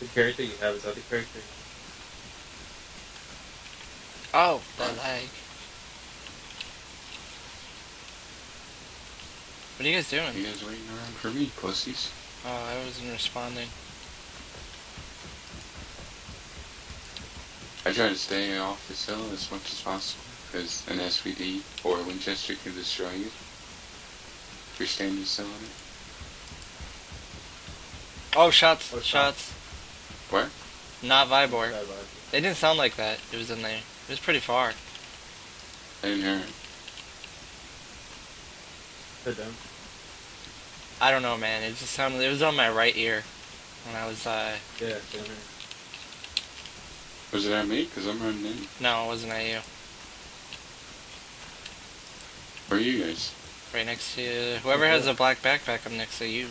The character you have is that the character? Oh, that lag. What are you guys doing? You guys waiting around for me, pussies? Oh, I wasn't responding. I try to stay off the cell as much as possible, because an SVD or a Winchester can destroy you. If you're standing still on it. Oh, shots, Oh, shots. Where? Not Vybor. Bad vibe. It didn't sound like that. It was in there. It was pretty far. I didn't hear it. Sit down. I don't know, man. It just sounded. It was on my right ear when I was. uh Yeah, sit down. Was it at me? Because I'm running in. No, it wasn't at you. Where are you guys? Right next to you. Whoever has a black backpack, I'm next to you.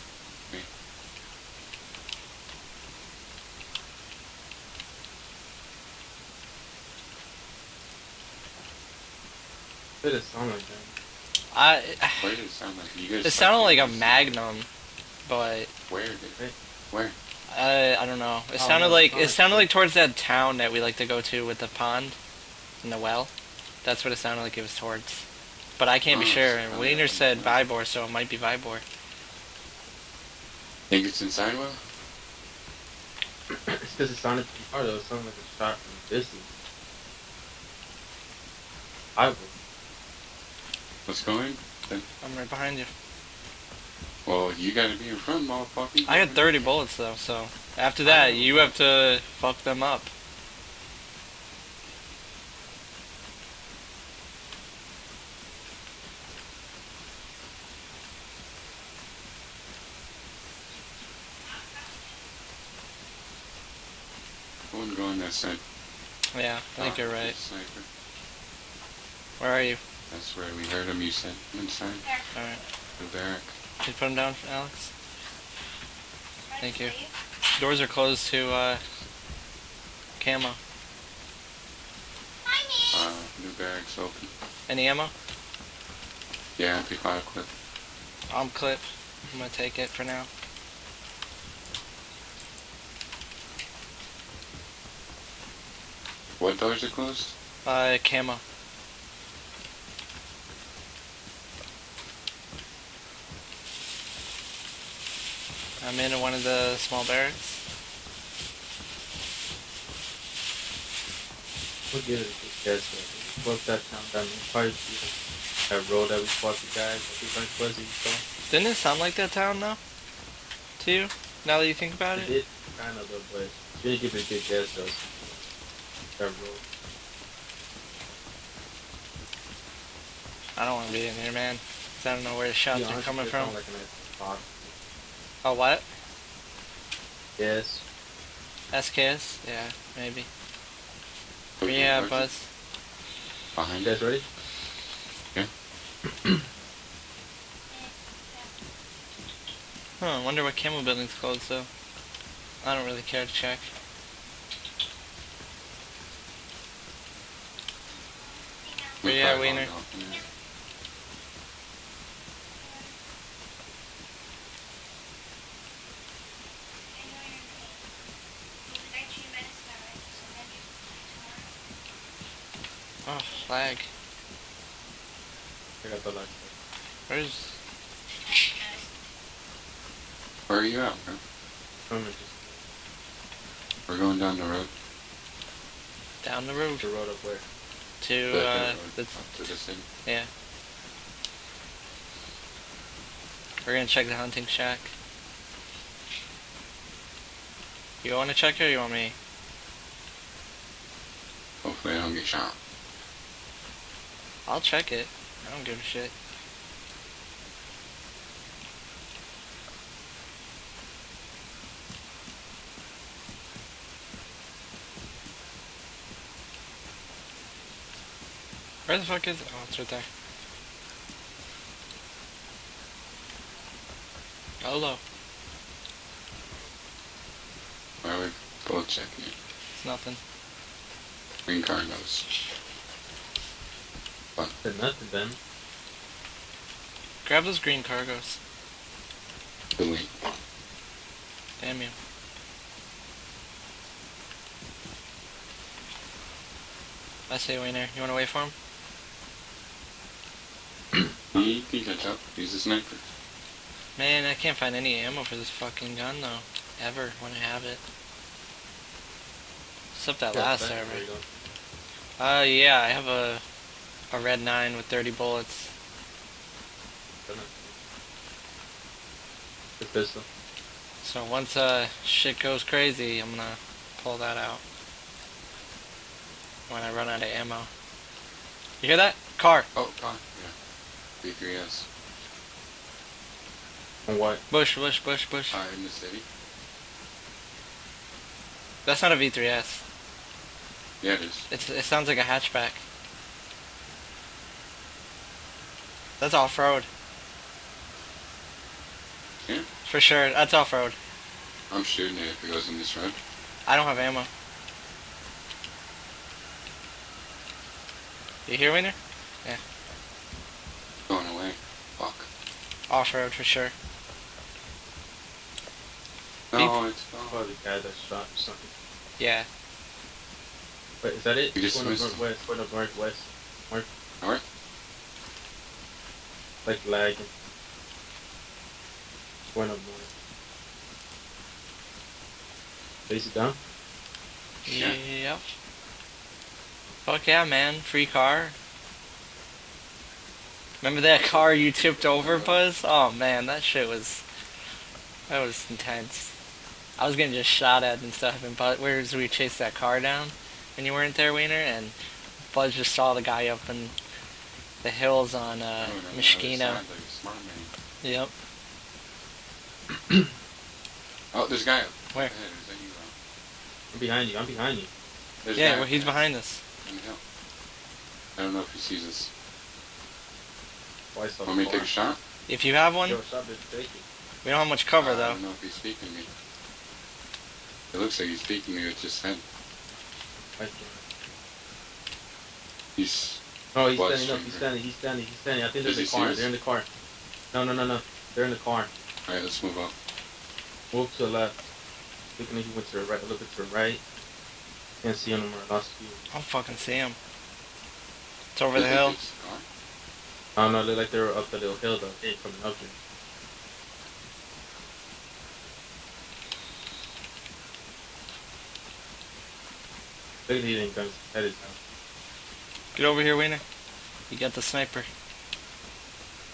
It did sound like that. I. Where did it sound like? You guys. It sounded like a Magnum, but Where did it? Where? I I don't know. It Oh, sounded no, like it not. sounded like towards that town that we like to go to with the pond and the well. That's what it sounded like it was towards. But I can't be Oh, sure. it's- Wiener said Vybor, so it might be Vybor. Think it's inside well? it's because it sounded too far though. It sounded like a shot from distance. I will. Let's go in. I'm right behind you. Well, you gotta be in front, motherfucker. I got 30 bullets though, so after that you have to fuck them up. I wouldn't go on that side. Yeah, I think Ah, you're right. Sniper. Where are you? That's where we heard him, you said. Inside. Alright. The barrack. Can you put him down, Alex? Thank you. Doors are closed to uh, camo. Uh, new barracks open. Any ammo? Yeah, MP5 clip. I'm clip. I'm gonna take it for now. What doors are closed? Uh, camo. I'm in one of the small barracks. We'll give it a good guess. though. That town down. We'll probably that road that we fought the guys. I think like Fuzzy saw. Didn't it sound like that town though? To you? Now that you think about It it? did kind of though, but should give it a good guess though. That road. I don't want to be in here, man. 'Cause I don't know where the shots Be are coming it from. Like a nice spot. Oh, what? Yes. SKS? Yeah, maybe. You Yeah? Buzz. Behind guys ready? Huh, I wonder what camo building's called, though. I don't really care to check. We Yeah, Wiener. Oh, lag. I got the light. Where's... Where are you at, bro? I'm just We're going down the road. Down the road the road up where. to, The- the uh, road the, up to the city. yeah. We're gonna check the hunting shack. You wanna check it or you want me? Hopefully I don't get shot. I'll check it. I don't give a shit. Where the fuck is it? Oh, it's right there. Hello. Why are we both checking it? It's nothing. Green Nothing, must. Grab those green cargoes. Damn you. I say Wiener. You want to wait for him? he can catch up. He's a sniper. Man, I can't find any ammo for this fucking gun though. Ever when I have it. Except that yeah, last server. Uh, yeah, I have a a red nine with 30 bullets. Don't. The pistol. So once uh shit goes crazy, I'm gonna pull that out. When I run out of ammo. You hear that? Car. Oh, God. Yeah. V3S. On what? Bush, bush, bush, bush. Uh, in the city. That's not a V3S. Yeah, it is. It's, it sounds like a hatchback. That's off-road. Yeah. For sure, that's off-road. I'm shooting it if it goes in this road. I don't have ammo. You hear Wiener? Yeah. Going away. Fuck. Off-road for sure. No, it's Oh, gone. the guy that shot something. Yeah. Wait, is that it? You just going up missed him. northwest, going up northwest. Alright. Like lagging. Going up north. Face it down? Yeah. Yep. Fuck yeah, man. Free car. Remember that car you tipped over, Buzz? Oh man, that shit was that was intense. I was getting just shot at and stuff, and Buzz, whereas we chased that car down and you weren't there, Wiener, and Buzz just saw the guy up in the hills on uh, Oh, no, no, Mishkina. other side, like a smart man. Yep. Oh, there's a guy up Where? ahead. Is that you, I'm behind you, I'm behind you. There's Yeah, well, he's there behind us. on the hill. I don't know if he sees us. Why so Want me to take a shot? If you have one, Yo, stop it, take it. we don't have much cover Uh, I though. don't know if he's speaking to me. It looks like he's speaking to me with just head. I can't. He's Oh, he's Blood standing up, he's standing, he's standing, he's standing. I think Is there's a he car, serious? they're in the car. No, no, no, no. They're in the car. alright. Let's move up. Move to the left. Looking at you went to the right, a little to the right. Can't see him anymore, I lost you. I don't fucking see him. It's over the hill. it's the car. I don't know, look like they were up the little hill though. They ain't coming up here. Look at he didn't guns. That is down. Get over here, Wiener. You got the sniper.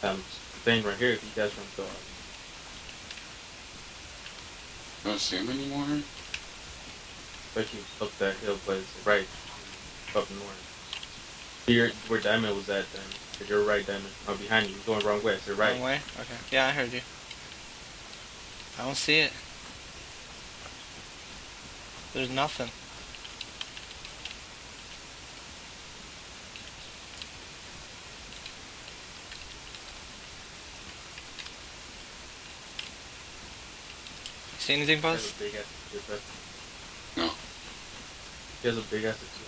Um, thing right here if you guys want to go. out. Don't see him anymore. Especially up that hill, but it's right up north. Here, where Diamond was at, then. If you're right, Diamond. I'm behind you. You're going wrong way. So right. Wrong way? Okay. Yeah, I heard you. I don't see it. There's nothing. See anything, He has Buzz? a big ass chip. No. He has a big ass chip.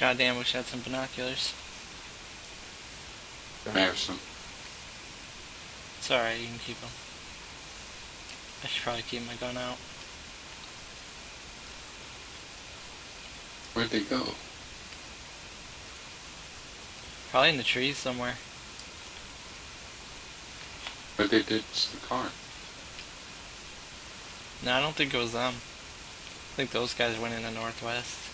Goddamn, wish I had some binoculars. I have some. It's alright, you can keep them. I should probably keep my gun out. Where'd they go? Probably in the trees somewhere. But they ditched the car. No, I don't think it was them. I think those guys went in the northwest.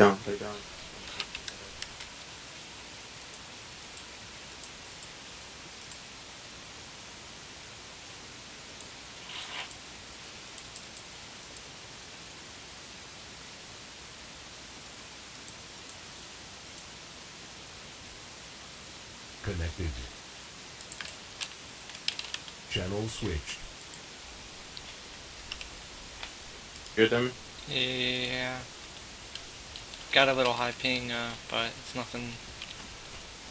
Down. Disconnected. Channel switched. Good them. Yeah. Got a little high ping, uh, but it's nothing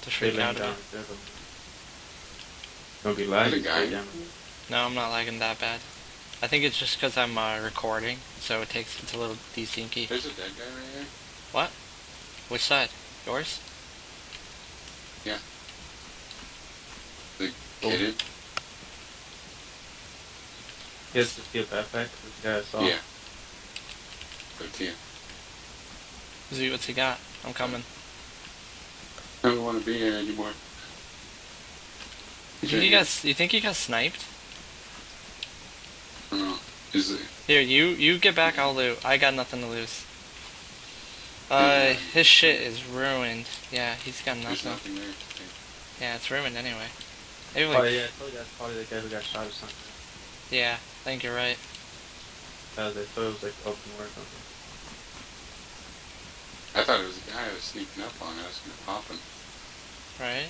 to freak out down. about. They're gonna- Gonna be Other lagging. guy. straight down. No, I'm not lagging that bad. I think it's just because I'm uh, recording, so it takes it's a little desyncy. There's a dead guy right here. What? Which side? Yours? The Oh. kid. He has to steal backpack. This guy I saw. Yeah. Good to you. Z, what's he got? I'm coming. I don't want to be here anymore. You think he got? You think he got sniped? Oh, is it? Here, you you get back. I'll loot. I got nothing to lose. Uh, his shit is ruined. Yeah, he's got nothing. There's nothing. nothing there. Yeah, it's ruined anyway. Maybe Oh like, yeah, I told you that's probably the guy who got shot or something. yeah, I think you're right. Uh, they thought it was like open war or something. I thought it was a guy who was sneaking up on. I was gonna pop him. Right?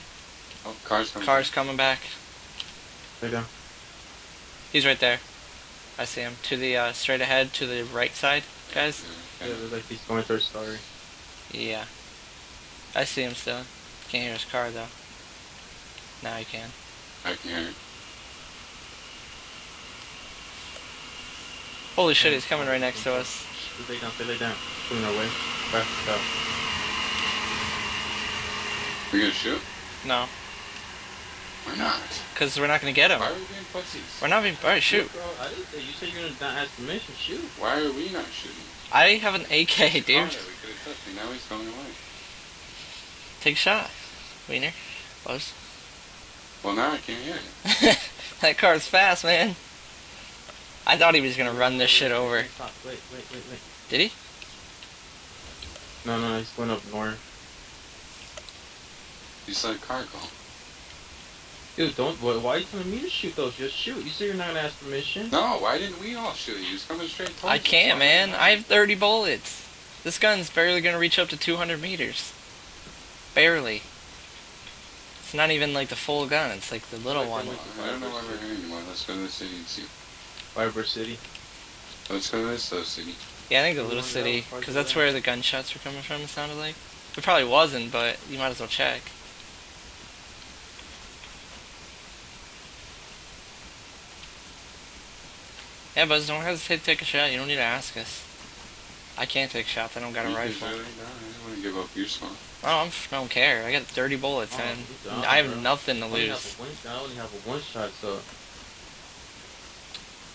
Oh, car's coming. Car's coming back. Lay down. He's right there. I see him. To the uh, straight ahead, to the right side, guys. Yeah, Yeah, it like he's going towards story. Yeah. I see him still. Can't hear his car though. Now I can. I can hear it. Holy shit, he's coming right next to us. They lay down. They lay down. Pulling our way. Back to south. We gonna shoot? No, Why not? because we're not gonna get him. Why are we being pussies? We're not being. Alright, shoot. bro. I didn't say. You said you're gonna not ask permission. Shoot. Why are we not shooting? I have an AK, Car dude. that we could have touched, and now he's going away. Take a shot. Wiener. Close. Well, now I can't hear it. that car's fast, man. I thought he was gonna run this shit over. Wait, wait, wait, wait, wait. Did he? No, no, he's going up north. You said car call. Dude, don't. Why, why are you telling me to shoot those? Just shoot. You said you're not gonna ask permission. No, why didn't we all shoot? He was coming straight towards I can't, Why man. I have 30 bullets. This gun's barely gonna reach up to 200 meters. Barely. It's not even like the full gun. It's like the little Like one. the I don't know why we're here anymore. Let's go to the city and see. Vybor City. Let's go to this little city. Yeah, I think the little city, because that's where the gunshots were coming from. It sounded like. It probably wasn't, but you might as well check. Yeah, Buzz, don't hesitate to take a shot. You don't need to ask us. I can't take shots. I don't got a You can rifle. Really- no, I don't want to give up your spot. Oh, I'm, I don't care. I got 30 bullets, Oh, man. good job, I have bro. nothing to I have lose. one, I only have a one shot, so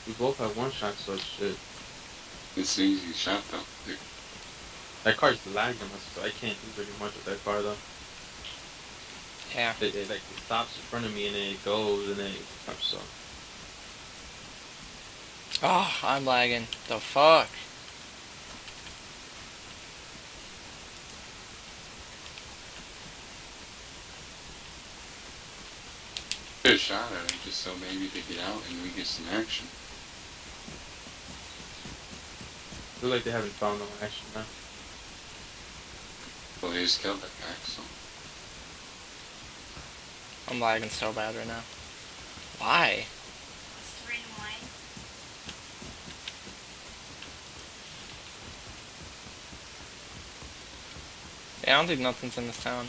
we both have one shot, so shit. It's an easy shot though. Like, That car's lagging us, so I can't do very much with that car though. Yeah. It, it like it stops in front of me and then it goes and then it comes so. Oh, I'm lagging. The fuck? Get a shot at him just so maybe they get out and we get some action. I feel like they haven't found no action now. Well, they just killed that guy, so. I'm lagging so bad right now. Why? It's three to one. Yeah, I don't think nothing's in this town.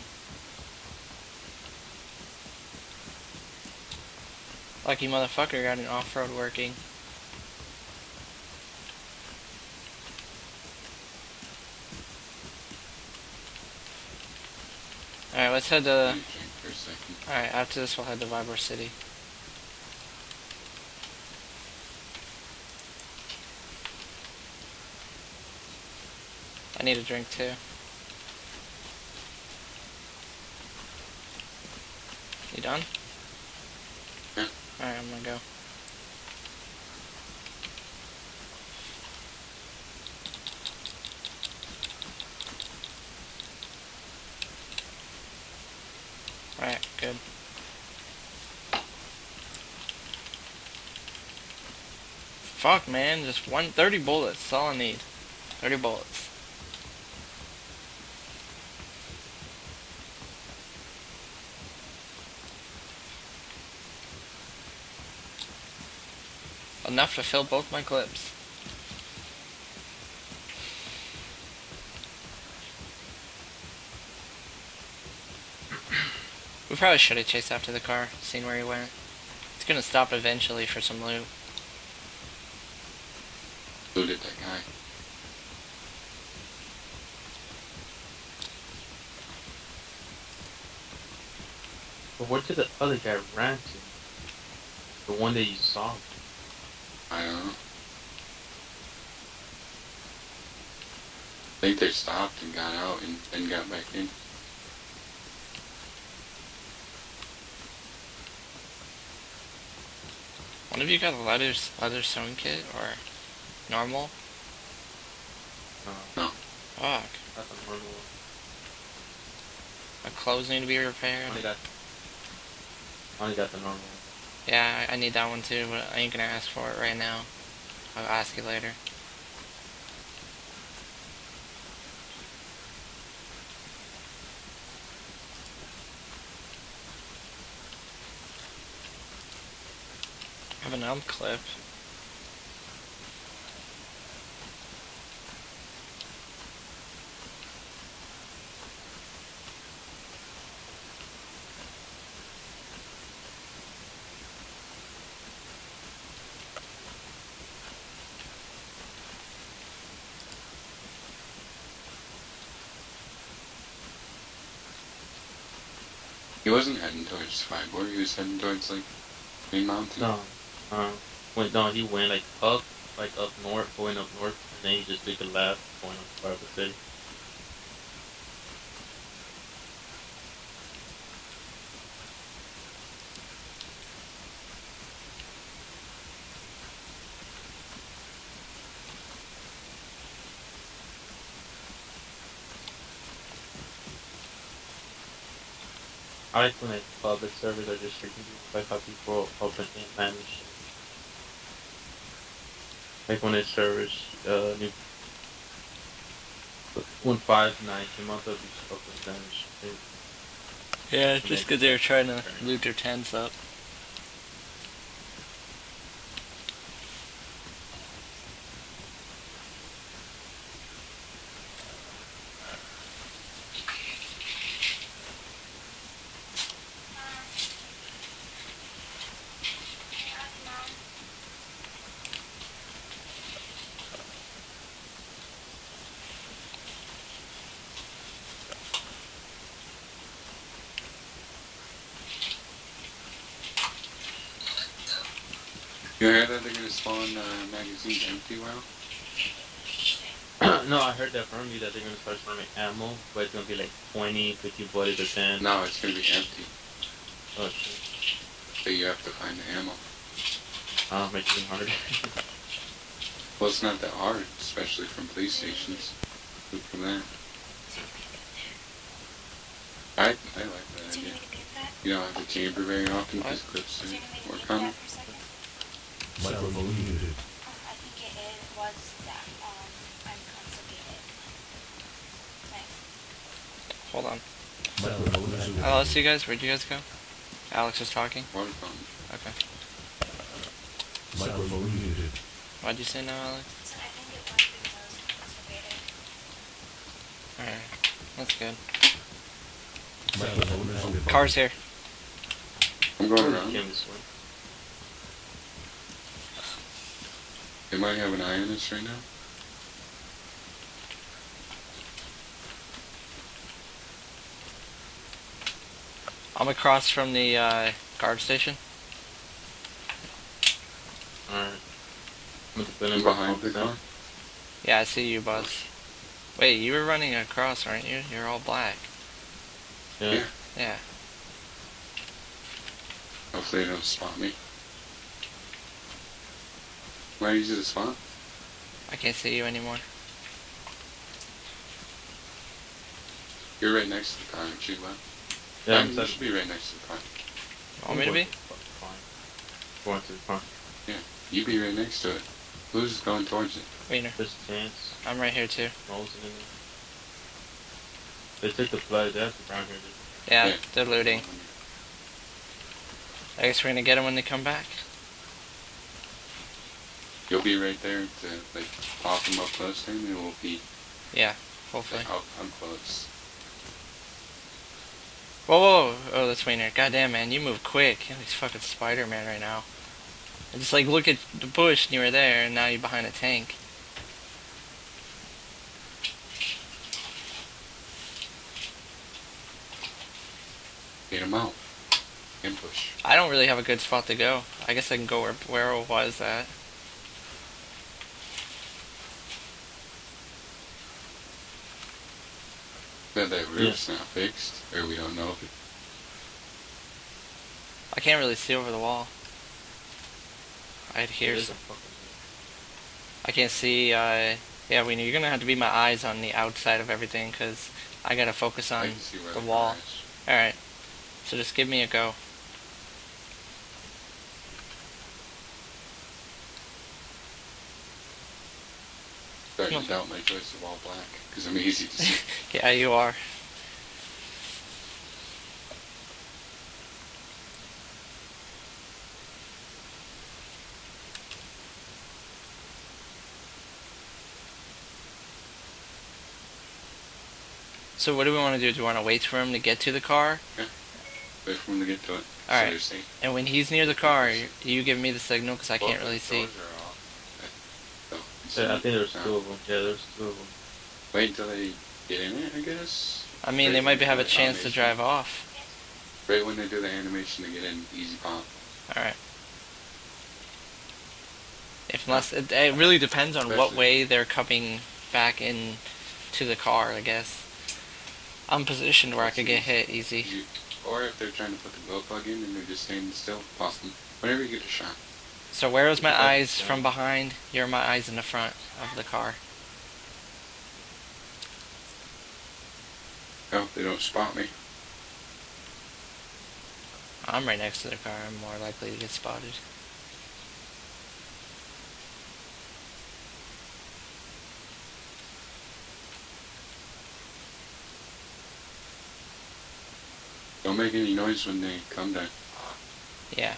Lucky motherfucker got an off-road working. Alright, let's head to... Let me drink for a second. Alright, after this we'll head to Vybor City. I need a drink too. You done? Alright, I'm gonna go. Alright, good. Fuck, man, just one thirty bullets. That's all I need. 30 bullets. Enough to fill both my clips. We probably should have chased after the car, seen where he went. It's gonna stop eventually for some loot. Looted that guy. But where did the other guy ran to? The one that you saw. I don't know. I think they stopped and got out and then got back in. One of you got a leather leather sewing kit or normal? No, No. Fuck. that's a normal one. My clothes need to be repaired. Only got, only got the normal one. Yeah, I I need that one too, but I ain't gonna ask for it right now. I'll ask you later. An elm clip. He wasn't heading towards Vybor, he was heading towards like Green Mountain. No, uh, went down. he went like up, like up north, going up north, and then he just took a left, going up to Barber City. I like when like public servers are just freaking people, like how people open and manage. Like when it's servers, uh, new. When five nine came out, just open and. Yeah, just just 'cause because they were trying to loot their tents up. You heard that they're gonna spawn uh, magazines empty well? no, I heard that from you that they're gonna start spamming ammo, but it's gonna be like 20, 50 bullets or 10. No, it's gonna be empty. Oh, shit. So you have to find the ammo. Uh, makes it even harder. Well, it's not that hard, especially from police stations. Look for that. I, I like that idea. want me to get that? You don't have to chamber very often because clips you want Microphone muted. I think it is, was that, um, unconsolidated. Thanks. Hold on. Microphone muted. I lost you guys. Where'd you guys go? Alex was talking. Water fountain. Okay. Microphone muted. What'd you say no, Alex? So I think it was because I was unconsolidated. Alright. That's good. Microphone. Car's here. I'm going around. came this way. They might have an eye on us right now. I'm across from the uh, guard station. Alright. I'm the building I'm behind the car. car. Yeah, I see you, Buzz. Wait, you were running across, aren't you? You're all black. Yeah. Yeah. Yeah. Hopefully they don't spot me. Why are you to the spot? I can't see you anymore. You're right next to the car, aren't you, Bob? Yeah, I I'm you should be right next to the car. Want me to be? Fine. Going to the front. You be right next to it. Who's going towards it? Wiener. There's a chance. I'm right here too. Rolls in there. They took the flood. They have to brown here. Yeah, Yeah. they're looting. I guess we're gonna get them when they come back. You'll be right there to like pop them up close to him, and we'll be Yeah, Hopefully. up, up close. Whoa, whoa, whoa. Oh, that's Wiener. Goddamn, man, you move quick. You're like fucking Spider-Man right now. I just like look at the bush and you were there, and now you're behind a tank. Get him out. Ambush. I don't really have a good spot to go. I guess I can go where where was at. Bet that roof's not fixed, or we don't know if it. I can't really see over the wall. I'd hear. Some- I can't see. Uh, yeah, Wiener, you're gonna have to be my eyes on the outside of everything, cause I gotta focus I on. can see where the the wall. All right. So just give me a go. No. to doubt my choice of all black, because I'm easy to see. Yeah, you are. So what do we want to do? Do we want to wait for him to get to the car? Yeah. Wait for him to get to it. so Alright. they're safe. And when he's near the car, you, you give me the signal because I can't Both really see. Doors are off. You see Yeah, I think there's No. two of them. Yeah, there's two of them. Wait until they get in it, I guess. I mean, they might have a chance to drive off. Right when they do the animation to get in, easy pop. All right. If unless it, it really depends on what way they're coming back in to the car, I guess. I'm positioned where I could get hit easy. You, or if they're trying to put the glow plug in and they're just standing still, possible. Whenever you get a shot. So where is my eyes from behind? You're my eyes in the front of the car. Hope they don't spot me. I'm right next to the car. I'm more likely to get spotted. Don't make any noise when they come down. Yeah.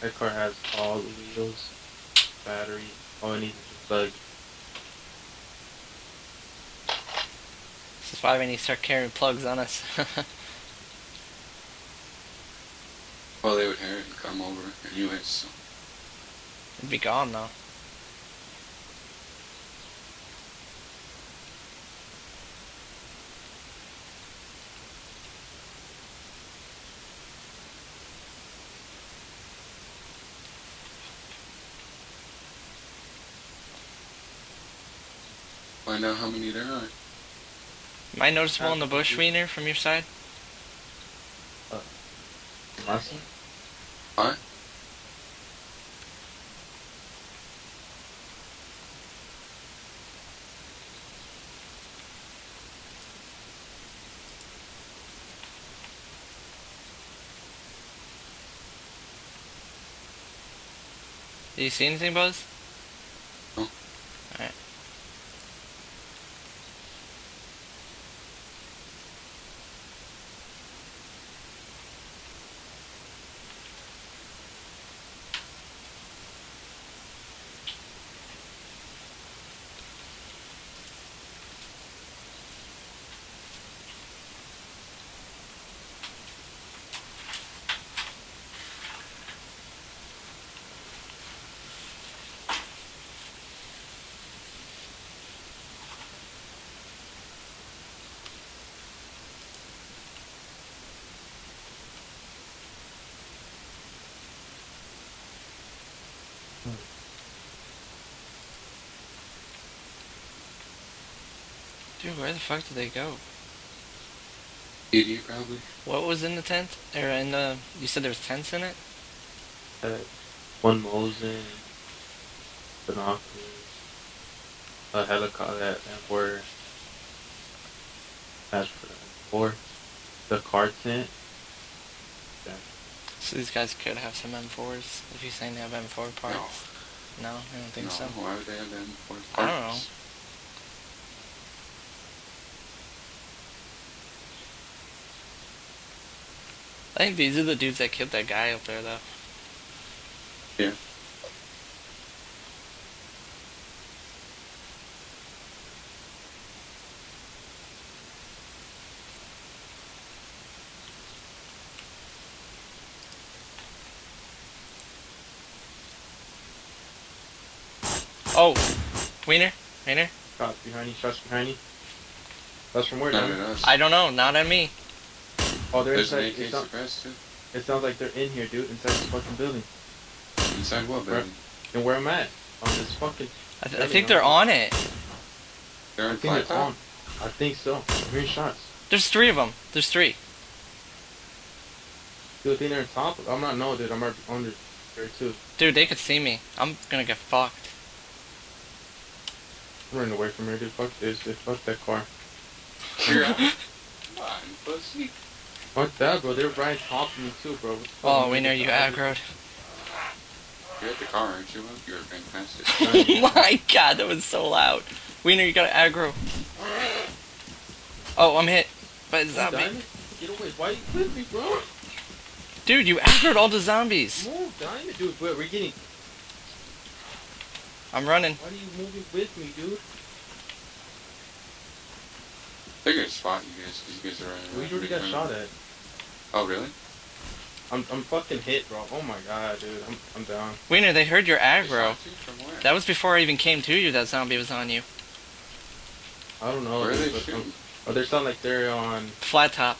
That car has all the wheels, battery. All it needs is a plug. This is why we need to start carrying plugs on us. Well, they would hear it and come over anyways, so. It'd be gone though. Find out how many there are. Am I noticeable in the bush, Wiener, from your side? Uh, awesome. What? Did you see anything, Buzz? Dude, where the fuck did they go? Idiot, probably. What was in the tent? Or in the? You said there was tents in it. Uh, one Mosin, binoculars, a helicopter, that M4, that's for four, the car tent. Yeah. So these guys could have some M4s if you're saying they have M4 parts. No, I don't think no, so. why would they have that in Forest I don't Parks? I think these are the dudes that killed that guy up there, though. Yeah. Oh, Wiener, Wiener. Shots behind you, shots behind you. That's from where, Not Diamond? at us. I don't know, not on me. Oh, they're There's an inside. AK It, sound, suppressed too. it sounds like they're in here, dude, inside the fucking building. Inside what Where- building? And where I'm at, on this fucking. I, th- I think they're on it. They're I think flat it's on. I think so. I'm hearing shots. There's three of them. There's three. Dude, I think they're on top. I'm not know, dude. I'm right under there too. Dude, they could see me. I'm gonna get fucked. I'm running away from here, dude. Fuck this. Dude. Fuck that car. You're out. Come on, pussy. Fuck that, bro. They're right on top of me too, bro. What the fuck Oh, we know you doing? aggroed. You're at the car, aren't you? Will? You're fantastic. oh my god, that was so loud. We know you got aggro. Oh, I'm hit by a Come on, zombie. Get away. Why are you with me, bro? Dude, you aggroed all the zombies. Move, Diamond. Dude, wait, we're getting. I'm running. Why are you moving with me, dude? They're gonna spot you guys because you guys are running We already got big shot at. Oh, really? I'm, I'm fucking hit, bro. Oh my god, dude. I'm, I'm down. Wiener, they heard your aggro. you from where? That was before I even came to you. That zombie was on you. I don't know. where are they but shooting? Oh, they sound like they're on Flat top.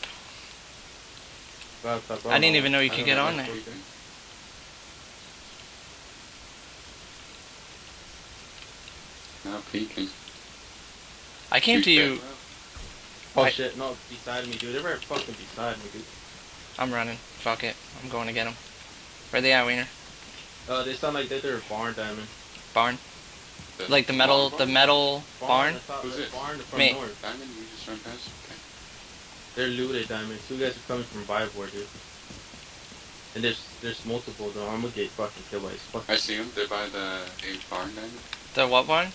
Flat top. I didn't even know you could get know on there. they're doing. Peeking. I came Shoot to you. well. Oh I- shit, no, beside me, dude. They're right fucking beside me, dude. I'm running. Fuck it. I'm going to get him. Where they at, Wiener? Uh, they sound like they're, they're barn diamond. Barn? Like the metal, the metal barn? I Who's it? Barn from Me. north. Diamond, you just run past? Okay. They're looted diamond. Two guys are coming from Vybor, dude. And there's there's multiple though. I'm gonna get fucking killed by this fucking. I see them. They're by the a barn diamond. The what barn?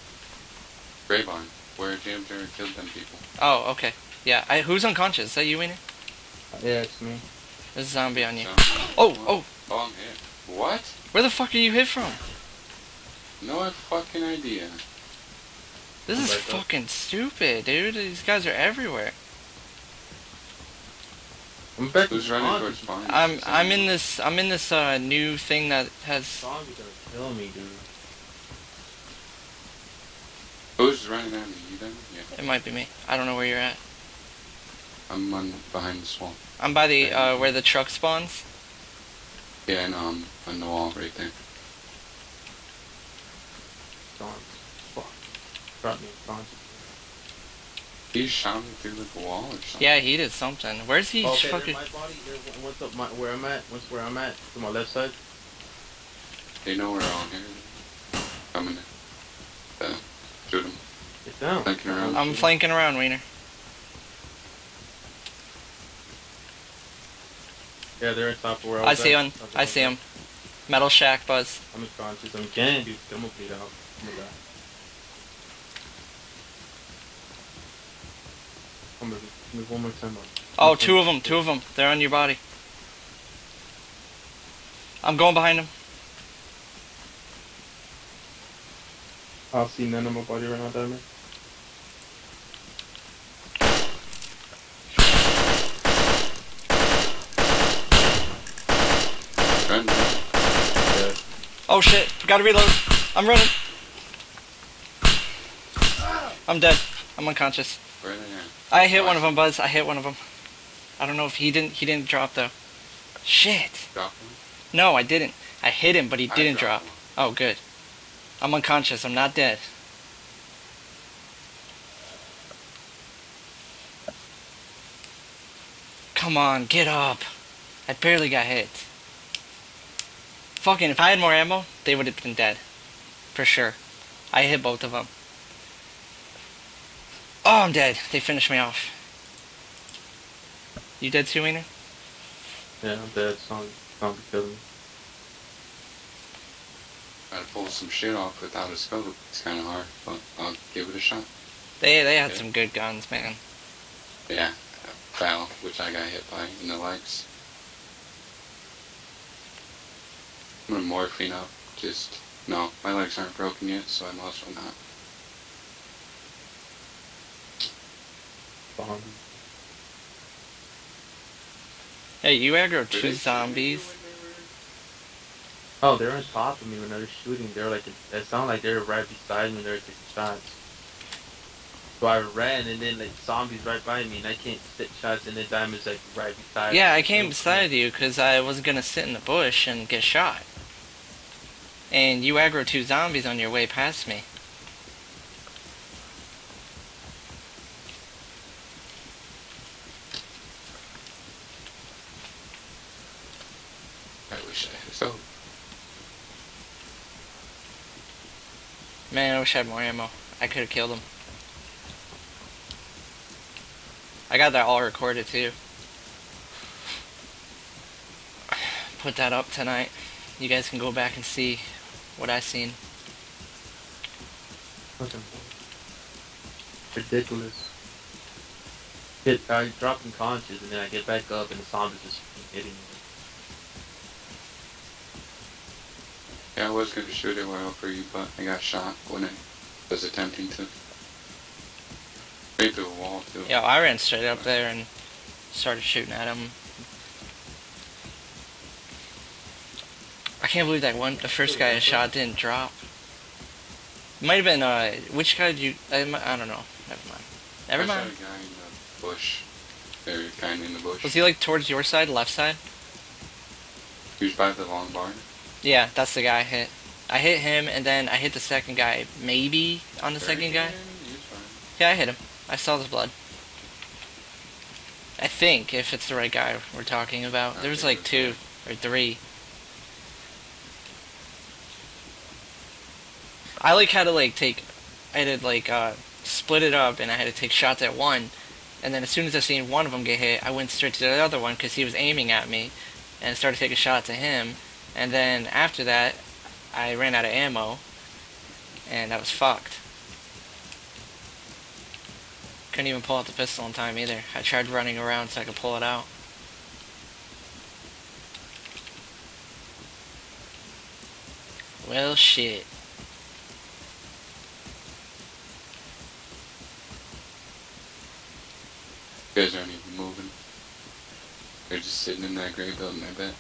Gray barn, where Jam Jarrett killed them people. Oh, okay. Yeah. I, who's unconscious? Is that you, Wiener? Yeah, it's me. There's a zombie on you. So- Oh, oh. Oh, I'm hit. What? Where the fuck are you hit from? No fucking idea. This is my God. fucking stupid, dude. These guys are everywhere. I'm back Who's running towards spawn? I'm I'm in this I'm in this uh new thing that has Zombies gonna kill me, dude. Who's running at me? You done? Yeah. it might be me. I don't know where you're at. I'm on behind the wall. I'm by the uh where the truck spawns. Yeah, and um, on the wall right there. Zombies. Fuck. Brought me unconscious. He shot me through like a wall or something. Yeah, he did something. Where's he Okay, fucking there's my body. There's what's up? My, where I'm at? What's where I'm at? To my left side. They know we're all here. Coming in. Uh, shoot him. It's down. Flanking around. I'm flanking around, Wiener. Yeah, they're on top of where I I see at. him. Top I see was him. Metal Shack Buzz. I'm unconscious. I'm getting, dude. I'm gonna bleed out. Oh my god. Come on, move one more time. Up. Oh, two of them. Two of them. They're on your body. I'm going behind them. I'll see none of my body right now, Diamond. Run. Yeah. Oh shit! Gotta reload. I'm running. I'm dead. I'm unconscious. I hit one of them, Buzz. I hit one of them. I don't know if he didn't. He didn't drop though. Shit. No, I didn't. I hit him, but he didn't drop. one. Oh, good. I'm unconscious. I'm not dead. Come on, get up. I barely got hit. Fucking, if I had more ammo, they would have been dead. For sure. I hit both of them. Oh, I'm dead. They finished me off. You dead too, Wiener? Yeah, I'm dead. Zombie, zombie killed me. try to pull some shit off without a scope. It's kind of hard, but I'll give it a shot. They they had Okay. some good guns, man. Yeah, foul, which I got hit by in the legs. I'm gonna morphine up. Just no, my legs aren't broken yet, so I'm also not. Zombie. Hey, you aggro two Really? zombies. Oh, they're on top of me when they're shooting. They're like, it sounded like they're right beside me. They're taking shots. So I ran, and then like zombies right by me, and I can't sit shots, and then Diamond's like right beside. Yeah, me. I came beside you because I wasn't gonna sit in the bush and get shot. And you aggro two zombies on your way past me. I wish I had scope. Man, I wish I had more ammo. I could have killed him. I got that all recorded too. Put that up tonight. You guys can go back and see what I seen. Fucking ridiculous. Hit, I drop unconscious, and then I get back up, and the zombies just hitting me. Yeah, I was gonna shoot it while for you, but I got shot when I was attempting to. Straight through a wall too. Yeah, I ran straight up there and started shooting at him. I can't believe that one, the first guy I shot didn't drop. Might have been, uh, which guy did you, I, I don't know. Never mind. Never I shot mind. a guy in the bush. Very kind in the bush. Was he like towards your side, left side? He was by the long barn. Yeah, that's the guy I hit. I hit him and then I hit the second guy, maybe on the Very second guy. good. He was fine. Yeah, I hit him. I saw his blood. I think, if it's the right guy we're talking about. There was like two or three. I like had to like take, I had to like uh, split it up and I had to take shots at one, and then as soon as I seen one of them get hit, I went straight to the other one because he was aiming at me, and started taking shots at him, and then after that, I ran out of ammo, and I was fucked. Couldn't even pull out the pistol in time either. I tried running around so I could pull it out. Well, shit. You guys aren't even moving. They're just sitting in that gray building, I bet.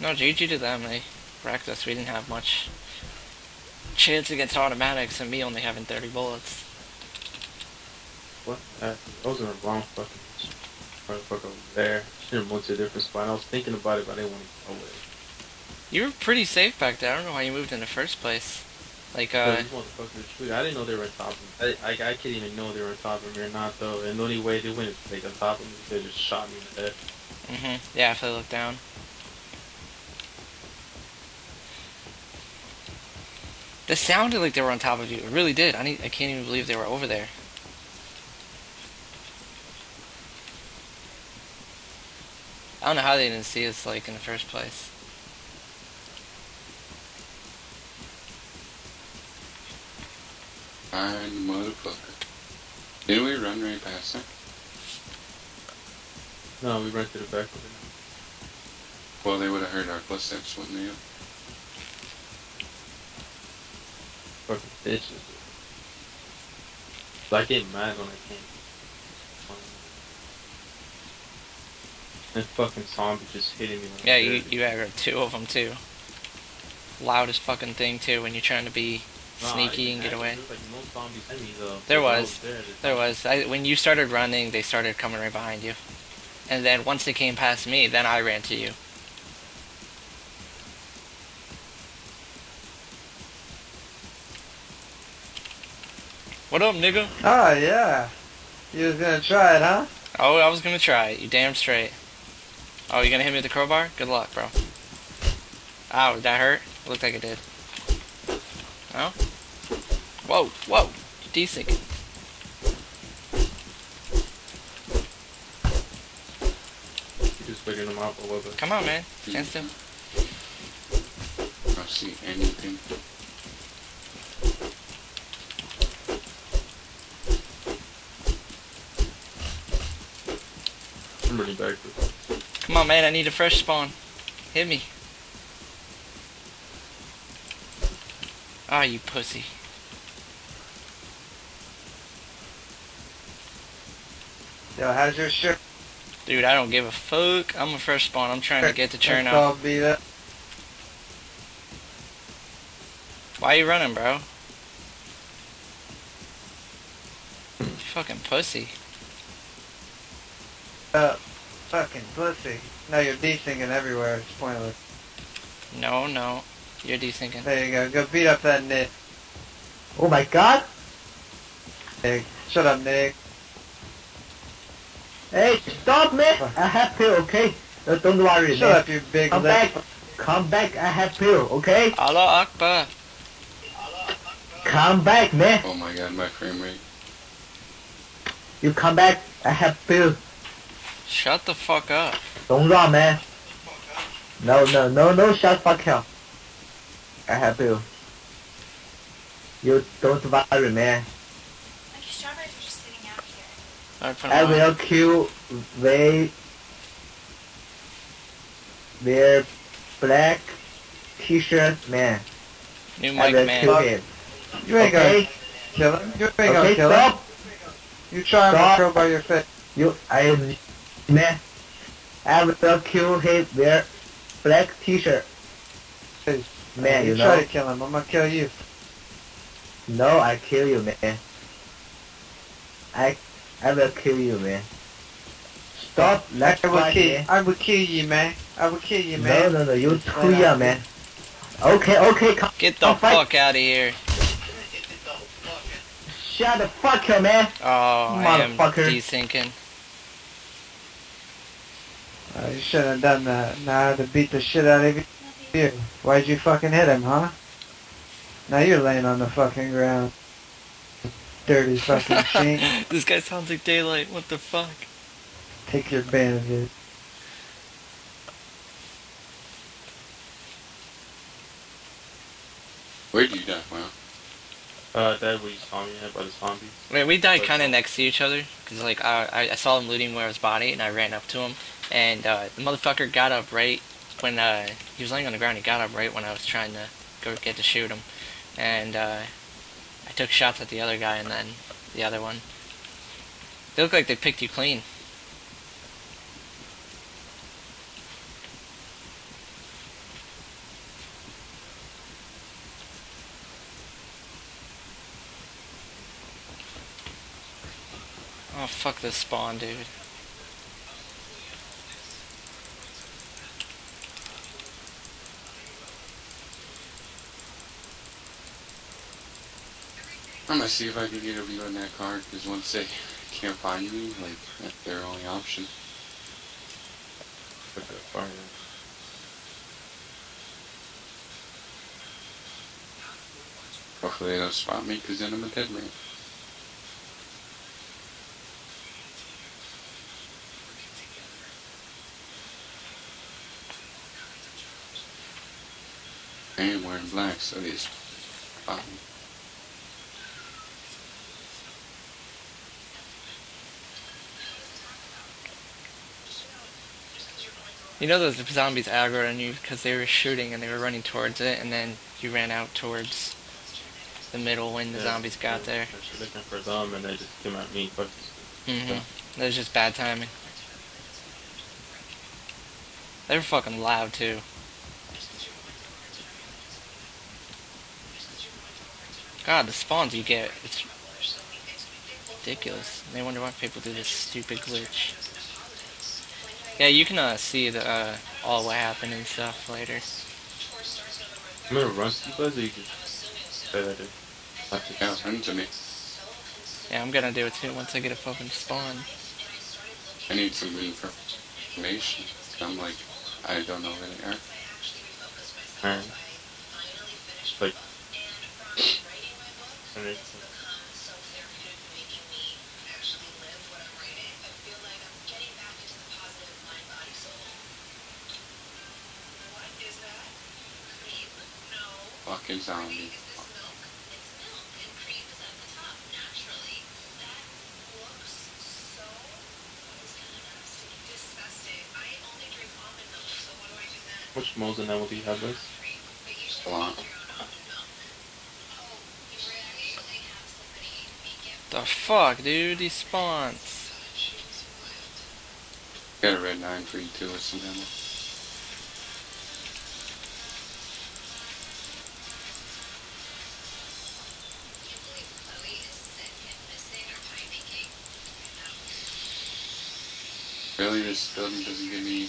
No, GG to them. They wrecked us. We didn't have much chance against automatics and me only having 30 bullets. What? Uh, I was in the wrong fucking motherfucker over there. Should have moved to a different spot. I was thinking about it, but I didn't want to go away. You were pretty safe back there. I don't know why you moved in the first place. Like, Uh, these motherfuckers shoot. I didn't know they were on top of me. I, I, I couldn't even know they were on top of me or not, though. And the only way they went like on top of me, they just shot me in the head. hmm yeah, if I look down. This sounded like they were on top of you. It really did. I need, I can't even believe they were over there. I don't know how they didn't see us like in the first place. Fine, motherfucker. Didn't we run right past them? No, we ran to the back of it. Well, they would have heard our footsteps, wouldn't they? Fucking bitches. So I get mad when I can't. And fucking zombie just hitting me. When Yeah, you dead. you aggroed two of them too. Loudest fucking thing too when you're trying to be No, I sneaky and get away. There was like no zombies in me though. There was. There, There was. I, when you started running, they started coming right behind you. And then once they came past me, then I ran to you. What up, nigga? Oh, yeah. You was gonna try it, huh? Oh, I was gonna try it. You damn straight. Oh, you gonna hit me with the crowbar? Good luck, bro. Ow, did that hurt? Looked like it did. No? Whoa, whoa. Decent. Just waiting them out a little bit. Come on, man. Stand still. I don't see anything. I'm running backwards. Come on, man. I need a fresh spawn. Hit me. Ah, you pussy. Yo, how's your shirt? Dude, I don't give a fuck. I'm a fresh spawn. I'm trying to get the churn out. all beat up. Why you running, bro? Fucking pussy. Uh, fucking pussy. No, you're desyncing everywhere. It's pointless. No, no. You're dethinking. There you go. Go beat up that Nick. Oh my god! Nick. Shut up, Nick. Hey, stop me! I have pill, okay? Uh, don't worry, Shut man. up, you big Come lip. back. Come back, I have pill, okay? Allah Akbar. Come back, man. Oh my god, my frame rate. You come back, I have pill. Shut the fuck up. Don't run, man. No, no, no, no, shut fuck up. I have pill. You don't worry, man. Like strawberries are just sitting out here. Alright, put I 'em on. will kill they wear black t-shirt man. New I mic, will man. kill him. You ain't Okay? gonna kill him. You ain't gonna Okay, kill him. stop. You try him Stop. and crowbar your face. You, I, man. I will kill him wear black t-shirt. Man, you, you try know. to kill him. I'm gonna kill you. No, I kill you, man. I, I will kill you, man. Stop, let's I will fight, kill. man. I will kill you, man. I will kill you, man. no, no, no, you Right too young, man. Okay, okay, come, Get the come fight. fuck out of here. Shut the fuck up, man. Oh, I am Motherfucker. dethinking. Uh, you shouldn't have done that. Now I have to beat the shit out of you. Why'd you fucking hit him, huh? Now you're laying on the fucking ground. Dirty fucking shink. this guy sounds like daylight. What the fuck? Take your bandages. Where do you die, wow? Uh, that where you saw me at by the zombies. Wait, we died kind of next to each other because like I, I I saw him looting Moira's body and I ran up to him and uh, the motherfucker got up right when uh, he was laying on the ground. He got up right when I was trying to go get to shoot him, and uh, I took shots at the other guy and then the other one. They look like they picked you clean. Oh fuck this spawn, dude. I'm gonna see if I can get a view on that card, because once they can't find me, like, that's their only option. Look at the fire. Hopefully they don't spot me, because then I'm a dead man. I am wearing black, so they spot me. You know those zombies aggroed on you because they were shooting and they were running towards it, and then you ran out towards the middle when the Yeah, zombies got yeah, there. I was looking for them and they just came at me. But hmm That was just bad timing. They were fucking loud too. God, the spawns you get, it's ridiculous. They wonder why people do this stupid glitch. Yeah, you can uh, see the uh, all what happened and stuff later. I'm gonna run to you guys or you just say that dude. I think run to me. Yeah, I'm gonna do it too once I get a fucking spawn. I need some information. I'm like, I don't know where they are. Alright. Like, fucking zombie. Which Mosin level do you have this? A lot. The fuck, dude? These spawns. Got a red 9 for you too with some this building doesn't give me